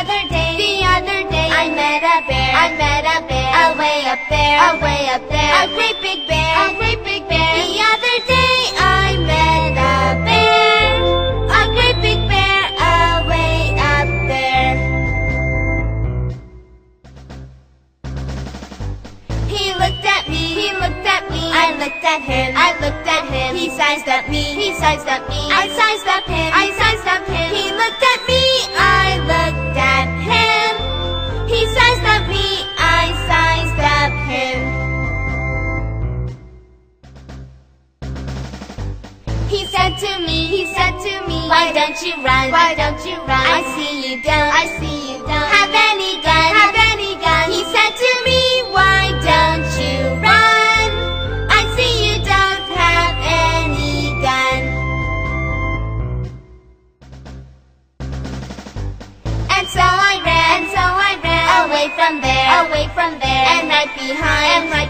other day, the other day. I met a bear, I met a bear. Away up there, away up there. A great big bear, a great big bear. The other day I met a bear, a great big bear. Away up there. He looked at me, he looked at me. I looked at him, I looked at him. He sized up me, he sized up He said to me, he said to me Why don't you run? why don't you run I see you don't. I see you don't have any gun. have any gun He said to me, Why don't you run? I see you don't have any gun. and so I ran And so I ran away from there away from there. and right behind and right